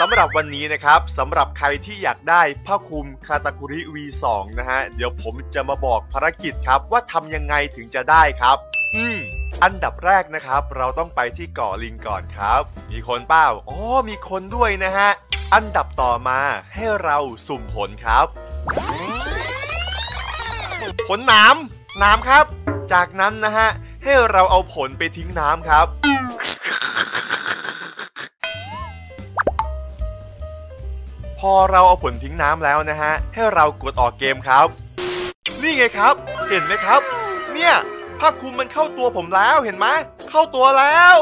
สำหรับวันนี้นะครับสำหรับใครที่อยากได้ผ้าคลุมคาตาคุริ V2 นะฮะ เดี๋ยวผมจะมาบอกภารกิจครับ ว่าทำยังไงถึงจะได้ครับ อืมอันดับแรกนะครับ เราต้องไปที่เกาะลิงก่อนครับ มีคนเปล่าอ๋อมีคนด้วยนะฮะ อันดับต่อมาให้เราสุ่มผลครับ ผลนามหนามครับ จากนั้นนะฮะ ให้เราเอาผลไปทิ้งน้ำครับ อเราเอาผลทิ้งน้ำแล้วนะฮะ ให้เรากดออกเกมครับ นี่ไงครับ เห็นไหมครับ เนี่ยผ้าคลุมมันเข้าตัวผมแล้วเห็นไหมเข้าตัวแล้ว